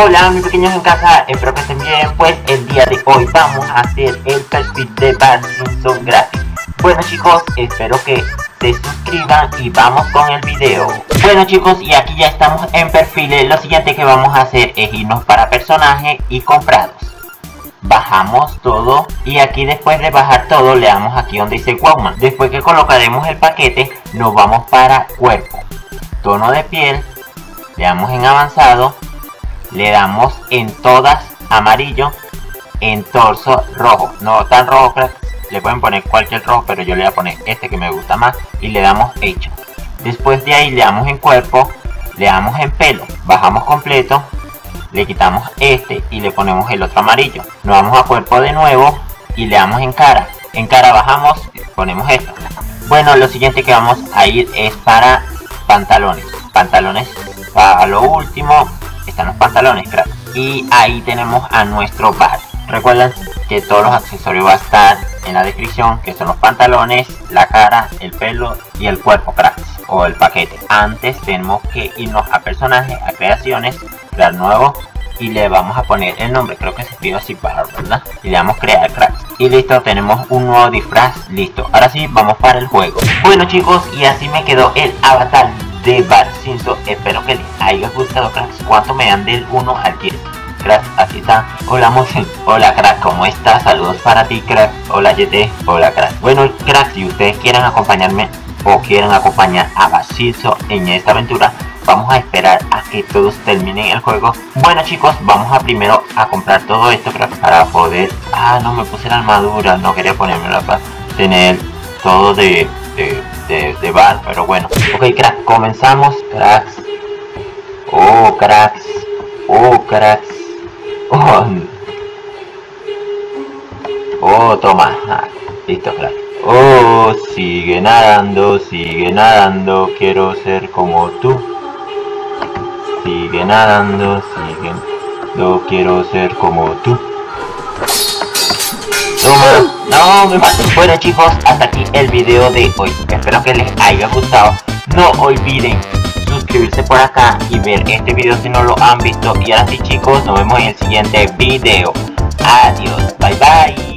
Hola mis pequeños en casa, espero que estén bien, pues el día de hoy vamos a hacer el perfil de Bart Simpson gratis. Bueno chicos, espero que se suscriban y vamos con el video. Bueno chicos, y aquí ya estamos en perfiles, lo siguiente que vamos a hacer es irnos para personaje y comprados. Bajamos todo y aquí después de bajar todo le damos aquí donde dice Wowman. Después que colocaremos el paquete, nos vamos para cuerpo, tono de piel, le damos en avanzado le damos en todas amarillo, en torso rojo, no tan rojo le pueden poner cualquier rojo, pero yo le voy a poner este que me gusta más y le damos hecho. Después de ahí le damos en cuerpo, le damos en pelo, bajamos completo, le quitamos este y le ponemos el otro amarillo. Nos vamos a cuerpo de nuevo y le damos en cara. En cara bajamos, ponemos esto. Bueno, lo siguiente que vamos a ir es para pantalones. Pantalones para lo último están los pantalones, crack. Y ahí tenemos a nuestro bar. Recuerden que todos los accesorios va a estar en la descripción, que son los pantalones, la cara, el pelo y el cuerpo, cracks, o el paquete. Antes tenemos que irnos a personajes, a creaciones, crear nuevo y le vamos a poner el nombre, creo que se pide así para, ¿verdad? Y le damos crear cracks. Y listo, tenemos un nuevo disfraz, listo. Ahora sí, vamos para el juego. Bueno chicos, y así me quedó el avatar de Bar Espero que les gustado, cracks. ¿Cuánto me dan del 1 al 10? Crack, así está. Hola, Mosen. Hola, crack, ¿cómo estás? Saludos para ti, crack. Hola, YT. Hola, crack. Bueno, crack, si ustedes quieren acompañarme o quieren acompañar a Basilso en esta aventura, vamos a esperar a que todos terminen el juego. Bueno, chicos, vamos a primero a comprar todo esto crack, para poder... Ah, no, me puse la armadura. No quería ponérmela para tener todo de de, de, bar, pero bueno. Ok, crack, comenzamos, cracks. Oh, cracks. Oh, cracks. Oh, oh toma. Ah, listo, crack. Oh, sigue nadando, sigue nadando, quiero ser como tú. Sigue nadando, sigue. Yo quiero ser como tú. No, me mato. Bueno chicos, hasta aquí el video de hoy. Espero que les haya gustado. No olviden suscribirse por acá y ver este video si no lo han visto. Y ahora sí chicos, nos vemos en el siguiente video. Adiós, bye bye.